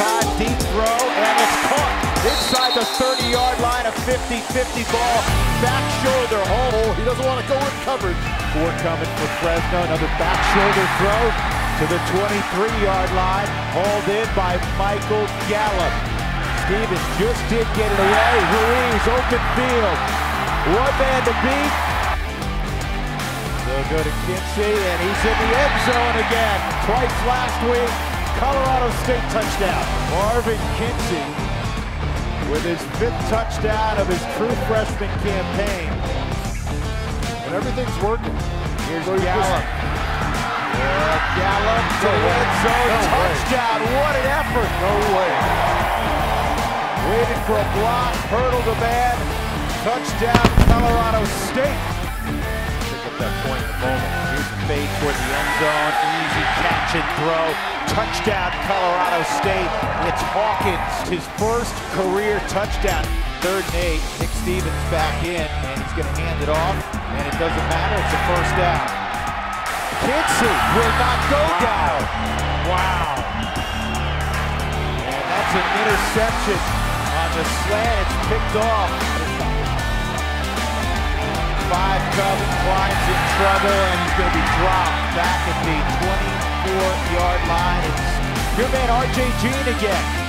Deep throw, and it's caught inside the 30-yard line, a 50-50 ball, back shoulder, oh, he doesn't want to go in coverage. Four coming for Fresno, another back shoulder throw to the 23-yard line, hauled in by Michael Gallup. Stevens just did get it away, Ruiz, open field, one man to beat. They'll go to Kinsey, and he's in the end zone again, twice last week. Colorado State touchdown. Marvin Kinsey with his fifth touchdown of his true freshman campaign. And everything's working. Here's Gallup. Yeah, Gallup to the way. end zone. No way. touchdown. What an effort. No way. Waiting for a block. Hurdle the man. Touchdown, Colorado State. Fade toward the end zone. Easy catch and throw. Touchdown, Colorado State. It's Hawkins, his first career touchdown. Third and eight. Nick Stevens back in, and he's going to hand it off. And it doesn't matter. It's a first down. Kinsey will not go down. Wow. And that's an interception on the slant. It's picked off. Five coming, in trouble, and he's going to be dropped back at the 24-yard line. It's your man R.J. Jean again.